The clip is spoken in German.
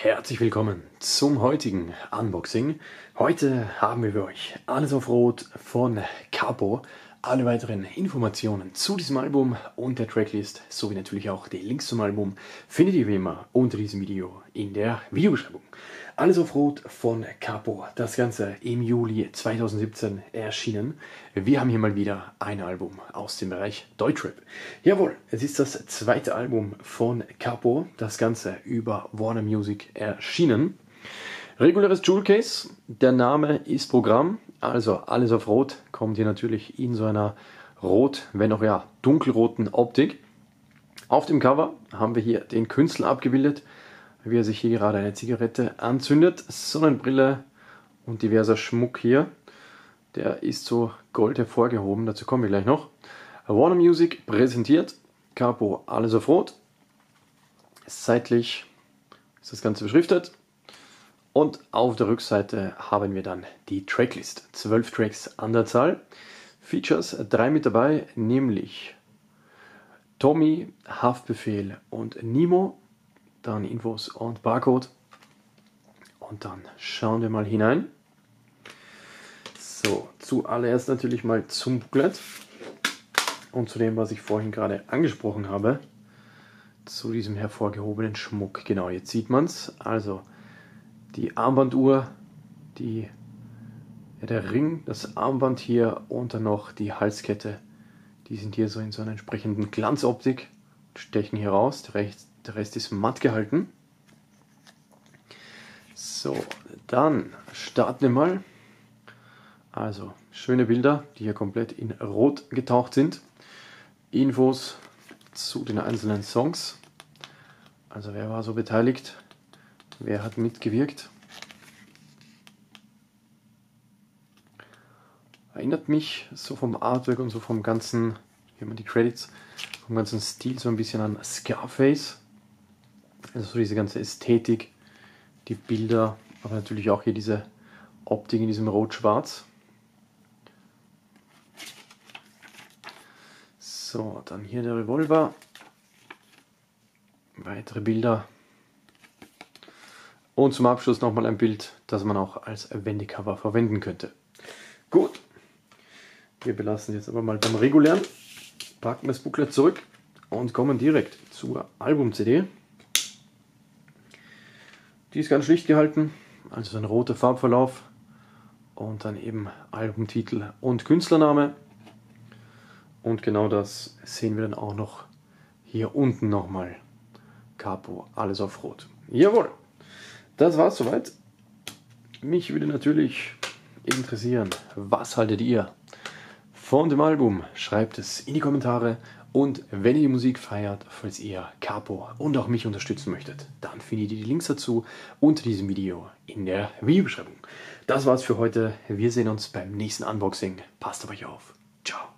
Herzlich willkommen zum heutigen Unboxing. Heute haben wir für euch alles auf Rot von Capo. Alle weiteren Informationen zu diesem Album und der Tracklist sowie natürlich auch die Links zum Album findet ihr wie immer unter diesem Video in der Videobeschreibung. Alles auf Rot von Capo, das Ganze im Juli 2017 erschienen. Wir haben hier mal wieder ein Album aus dem Bereich Deutschrap. Jawohl, es ist das zweite Album von Capo, das Ganze über Warner Music erschienen. Reguläres Jewel Case, der Name ist Programm, also alles auf Rot, kommt hier natürlich in so einer rot, wenn auch ja dunkelroten Optik. Auf dem Cover haben wir hier den Künstler abgebildet, wie er sich hier gerade eine Zigarette anzündet. Sonnenbrille und diverser Schmuck hier. Der ist so gold hervorgehoben, dazu kommen wir gleich noch. Warner Music präsentiert, Capo alles auf Rot. Seitlich ist das Ganze beschriftet. Und auf der Rückseite haben wir dann die Tracklist. Zwölf Tracks an der Zahl. Features drei mit dabei, nämlich Tommy, Haftbefehl und Nemo dann Infos und Barcode. Und dann schauen wir mal hinein. So, zuallererst natürlich mal zum Booklet und zu dem, was ich vorhin gerade angesprochen habe, zu diesem hervorgehobenen Schmuck. Genau, jetzt sieht man es. Also die Armbanduhr, die, der Ring, das Armband hier und dann noch die Halskette. Die sind hier so in so einer entsprechenden Glanzoptik, stechen hier raus. Der Rest, der Rest ist matt gehalten. So, dann starten wir mal. Also, schöne Bilder, die hier komplett in Rot getaucht sind. Infos zu den einzelnen Songs. Also, wer war so beteiligt? Wer hat mitgewirkt? Erinnert mich so vom Artwork und so vom ganzen, hier haben wir die Credits, vom ganzen Stil so ein bisschen an Scarface. Also so diese ganze Ästhetik, die Bilder, aber natürlich auch hier diese Optik in diesem Rot-Schwarz. So, dann hier der Revolver. Weitere Bilder. Und zum Abschluss nochmal ein Bild, das man auch als Wendecover verwenden könnte. Gut, wir belassen jetzt aber mal beim regulären, packen das Booklet zurück und kommen direkt zur Album-CD. Die ist ganz schlicht gehalten, also ein roter Farbverlauf und dann eben Albumtitel und Künstlername. Und genau das sehen wir dann auch noch hier unten nochmal. Capo, alles auf Rot. Jawohl, das war's soweit. Mich würde natürlich interessieren, was haltet ihr von dem Album? Schreibt es in die Kommentare und wenn ihr die Musik feiert, falls ihr Capo und auch mich unterstützen möchtet, dann findet ihr die Links dazu unter diesem Video in der Videobeschreibung. Das war's für heute. Wir sehen uns beim nächsten Unboxing. Passt auf euch auf. Ciao.